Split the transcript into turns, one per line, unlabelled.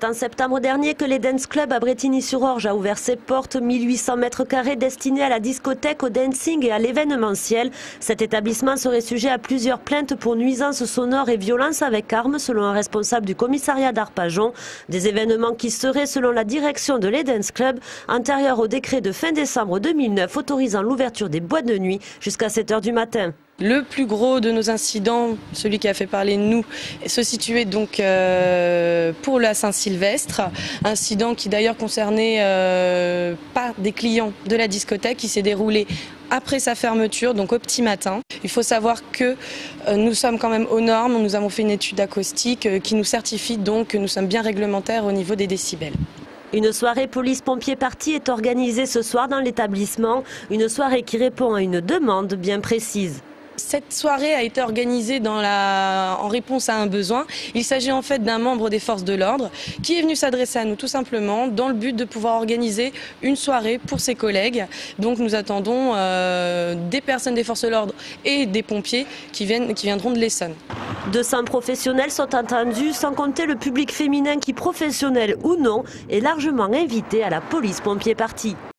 C'est en septembre dernier que les Dance Club à Bretigny-sur-Orge a ouvert ses portes, 1800 mètres carrés destinés à la discothèque, au dancing et à l'événementiel. Cet établissement serait sujet à plusieurs plaintes pour nuisances sonores et violences avec armes, selon un responsable du commissariat d'Arpajon. Des événements qui seraient, selon la direction de les Dance Club, antérieurs au décret de fin décembre 2009 autorisant l'ouverture des boîtes de nuit jusqu'à 7 heures du matin.
Le plus gros de nos incidents, celui qui a fait parler de nous, se situait donc euh, pour la Saint-Sylvestre. Incident qui d'ailleurs concernait euh, pas des clients de la discothèque, qui s'est déroulé après sa fermeture, donc au petit matin. Il faut savoir que euh, nous sommes quand même aux normes. Nous avons fait une étude acoustique qui nous certifie donc que nous sommes bien réglementaires au niveau des décibels.
Une soirée police-pompiers parti est organisée ce soir dans l'établissement. Une soirée qui répond à une demande bien précise.
Cette soirée a été organisée en réponse à un besoin. Il s'agit en fait d'un membre des forces de l'ordre qui est venu s'adresser à nous tout simplement dans le but de pouvoir organiser une soirée pour ses collègues. Donc nous attendons euh, des personnes des forces de l'ordre et des pompiers qui, viennent, qui viendront de l'Essonne.
200 professionnels sont entendus, sans compter le public féminin qui, professionnel ou non, est largement invité à la police pompier parti.